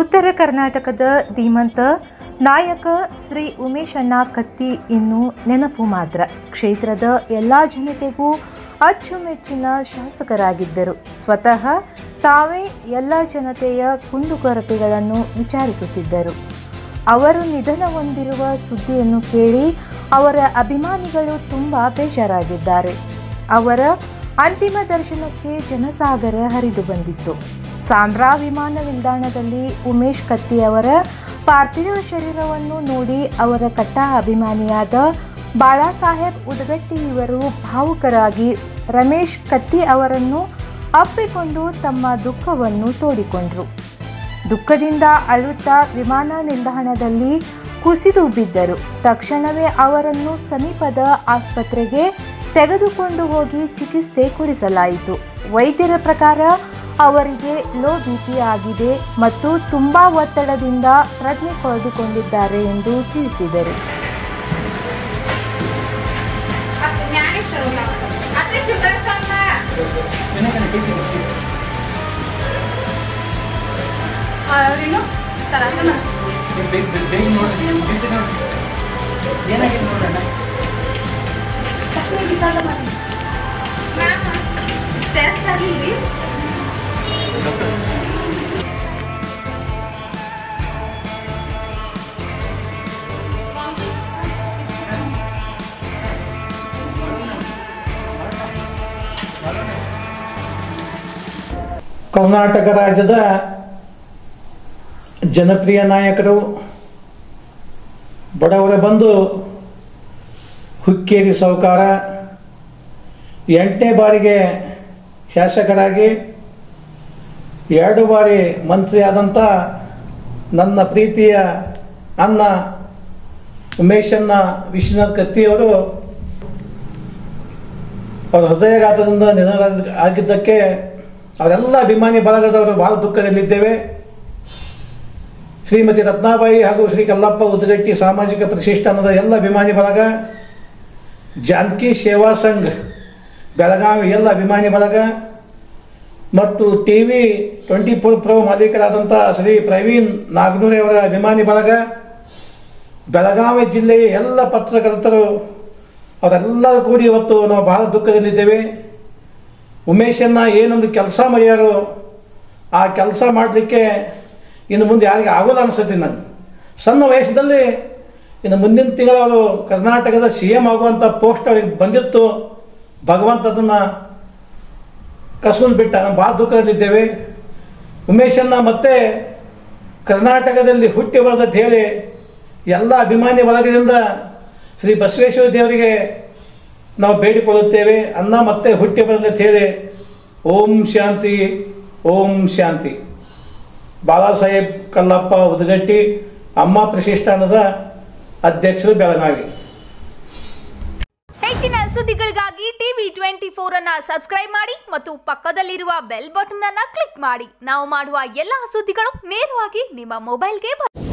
ಉತ್ತರ ಕರ್ನಾಟಕದ ಧೀಮಂತ ನಾಯಕ ಶ್ರೀ ಉಮೇಶಣ್ಣ ಕತ್ತಿ ಇನ್ನು ನೆನಪು ಮಾತ್ರ. ಕ್ಷೇತ್ರದ ಎಲ್ಲ ಜನತೆಗೂ ಅಚ್ಚುಮೆಚ್ಚಿನ ಶಾಸಕರಾಗಿದ್ದರು. ಸ್ವತಃ ತಾವೇ ಎಲ್ಲ ಜನತೆಯ ಕುಂದುಕೊರತೆಗಳನ್ನು ವಿಚಾರಿಸುತ್ತಿದ್ದರು. ಅವರು ನಿಧನ ಹೊಂದಿರುವ ಸುದ್ದಿಯನ್ನು ಕೇಳಿ ಅವರ ಅಭಿಮಾನಿಗಳು ತುಂಬ ಬೇಜಾರಾಗಿದ್ದಾರೆ. ಅವರ ಅಂತಿಮ ದರ್ಶನಕ್ಕೆ ಜನಸಾಗರ ಹರಿದು ಬಂದಿತ್ತು. ಸಾಂಡ್ರಾ ವಿಮಾನ ನಿಲ್ದಾಣದಲ್ಲಿ ಉಮೇಶ್ ಕತ್ತಿ ಅವರ ಪಾರ್ಥಿವ ಶರೀರವನ್ನು ನೋಡಿ ಅವರ ಕಟ್ಟ ಅಭಿಮಾನಿಯಾದ ಬಾಳಾಸಾಹೇಬ್ ಉದಗಟ್ಟಿ ಇವರು ಭಾವುಕರಾಗಿ ರಮೇಶ್ ಕತ್ತಿ ಅವರನ್ನು ಅಪ್ಪಿಕೊಂಡು ತಮ್ಮ ದುಃಖವನ್ನು ತೋಡಿಕೊಂಡರು. ದುಃಖದಿಂದ ಅಳುತ್ತಾ ವಿಮಾನ ನಿಲ್ದಾಣದಲ್ಲಿ ಕುಸಿದು ಬಿದ್ದರು. ತಕ್ಷಣವೇ ಅವರನ್ನು ಸಮೀಪದ ಆಸ್ಪತ್ರೆಗೆ ತೆಗೆದುಕೊಂಡು ಹೋಗಿ ಚಿಕಿತ್ಸೆ ಕೊಡಿಸಲಾಯಿತು. ವೈದ್ಯರ ಪ್ರಕಾರ ಅವರಿಗೆ ಲೋ ಬಿಪಿ ಆಗಿದೆ ಮತ್ತು ತುಂಬ ಒತ್ತಡದಿಂದ ಪ್ರಜ್ಞೆ ಕಳೆದುಕೊಂಡಿದ್ದಾರೆ ಎಂದು ತಿಳಿಸಿದರು. ಏನಾಗಿದೆ ಕರ್ನಾಟಕ ರಾಜ್ಯದ ಜನಪ್ರಿಯ ನಾಯಕರು ಬಡವರ ಬಂದು ಹುಕ್ಕೇರಿ ಸಾಹುಕಾರ ಎಂಟನೇ ಬಾರಿಗೆ ಶಾಸಕರಾಗಿ, ಎರಡು ಬಾರಿ ಮಂತ್ರಿ ಆದಂಥ ನನ್ನ ಪ್ರೀತಿಯ ಅನ್ನ ಉಮೇಶನ್ನ ವಿಶ್ವನಾಥ್ ಕತ್ತಿಯವರು ಅವರ ಹೃದಯಘಾತದಿಂದ ನಿಧನ ಆಗಿದ್ದಕ್ಕೆ ಅವರೆಲ್ಲ ಅಭಿಮಾನಿ ಬಳಗದವರು ಬಹಳ ದುಃಖದಲ್ಲಿದ್ದೇವೆ. ಶ್ರೀಮತಿ ರತ್ನಾಬಾಯಿ ಹಾಗೂ ಶ್ರೀ ಕಲ್ಲಪ್ಪ ಉದ್ರೆಟ್ಟಿ ಸಾಮಾಜಿಕ ಪ್ರತಿಷ್ಠಾನದ ಎಲ್ಲ ಅಭಿಮಾನಿ ಬಳಗ, ಜಾನಕಿ ಸೇವಾ ಸಂಘ, ಬೆಳಗಾವಿ ಎಲ್ಲ ಅಭಿಮಾನಿ ಬಳಗ, ಮತ್ತು T V twenty four pro ಮಾಲೀಕರಾದಂಥ Shri Praveen Naganuri ಅವರ ಅಭಿಮಾನಿ ಬಳಗ, ಬೆಳಗಾವಿ ಜಿಲ್ಲೆಯ ಎಲ್ಲ ಪತ್ರಕರ್ತರು, ಅವರೆಲ್ಲರೂ ಕೂಡಿ ಇವತ್ತು ನಾವು ಬಹಳ ದುಃಖದಲ್ಲಿದ್ದೇವೆ. ಉಮೇಶನ್ನ ಏನೊಂದು ಕೆಲಸ ಮರೆಯೋರು ಆ ಕೆಲಸ ಮಾಡಲಿಕ್ಕೆ ಇನ್ನು ಮುಂದೆ ಯಾರಿಗೆ ಆಗೋಲ್ಲ ಅನಿಸುತ್ತೆ ನನಗೆ ಸಣ್ಣ ವಯಸ್ಸಿನಲ್ಲಿ ಇನ್ನು ಮುಂದಿನ ತಿಂಗಳು ಅವರು ಕರ್ನಾಟಕದ ಸಿ ಎಂ ಆಗುವಂಥ ಪೋಸ್ಟ್ ಅವ್ರಿಗೆ ಬಂದಿತ್ತು. ಭಗವಂತ ಅದನ್ನು ಕಸೂಲ್ ಬಿಟ್ಟ. ನಾವು ಭಾಳ ದುಃಖದಲ್ಲಿದ್ದೇವೆ. ಉಮೇಶನ್ನ ಮತ್ತೆ ಕರ್ನಾಟಕದಲ್ಲಿ ಹುಟ್ಟಿ ಬರದಂತ ಹೇಳಿ ಎಲ್ಲ ಅಭಿಮಾನಿ ವರ್ಗದಿಂದ ಶ್ರೀ ಬಸವೇಶ್ವರ ದೇವರಿಗೆ ನಾವು ಬೇಡಿಕೊಳ್ಳುತ್ತೇವೆ ಅನ್ನ ಮತ್ತೆ ಹುಟ್ಟಿ ಬರಲಿ ಹೇಳಿ ಓಂ ಶಾಂತಿ ಓಂ ಶಾಂತಿ. ಬಾಲಾ ಸಾಹೇಬ್ ಕಲ್ಲಪ್ಪ ಉದಗಟ್ಟಿ, ಅಮ್ಮ ಪ್ರತಿಷ್ಠಾನದ ಅಧ್ಯಕ್ಷರು ಬೆಳಗಾವಿ. ಹೆಚ್ಚಿನ ಸುದ್ದಿಗಳಿಗಾಗಿ ಟಿವಿ ಟ್ವೆಂಟಿ ಫೋರ್ ಅನ್ನ ಸಬ್ಸ್ಕ್ರೈಬ್ ಮಾಡಿ ಮತ್ತು ಪಕ್ಕದಲ್ಲಿರುವ ಬೆಲ್ ಬಟನ್ ಅನ್ನ ಕ್ಲಿಕ್ ಮಾಡಿ. ನಾವು ಮಾಡುವ ಎಲ್ಲಾ ಸುದ್ದಿಗಳು ನೇರವಾಗಿ ನಿಮ್ಮ ಮೊಬೈಲ್ಗೆ ಬರುತ್ತೆ.